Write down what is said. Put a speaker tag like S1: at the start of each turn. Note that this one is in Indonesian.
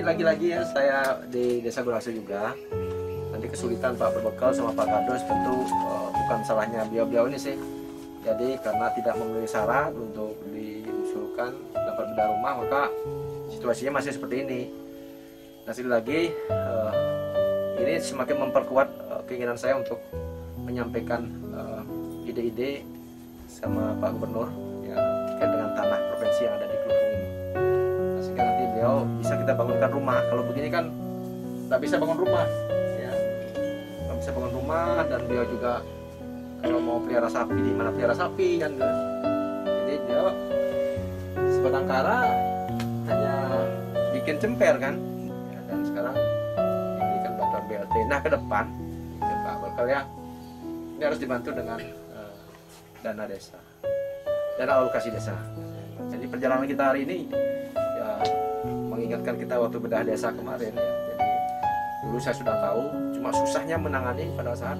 S1: kemarin saya di desa Gulase juga. Nanti kesulitan Pak berbekal sama Pak Kados tentu eh, bukan salahnya beliau-beliau ini sih. Jadi karena tidak memenuhi syarat untuk diusulkan dapat beda rumah maka situasinya masih seperti ini. Nah lagi eh, ini semakin memperkuat eh, keinginan saya untuk menyampaikan ide-ide sama Pak Gubernur kita bangunkan rumah. Kalau begini kan nggak bisa bangun rumah ya. Nggak bisa bangun rumah dan beliau juga kalau mau pelihara sapi di mana pelihara sapi kan gitu. jadi dia sebatang kara hanya bikin cemper kan. Ya, dan sekarang ini kan bantuan BLT nah ke depan Pak Bakal ya ini harus dibantu dengan eh, dana desa. Dana alokasi desa. Jadi perjalanan kita hari ini mengingatkan kita waktu bedah desa kemarin ya. Jadi dulu saya sudah tahu cuma susahnya menangani pada saat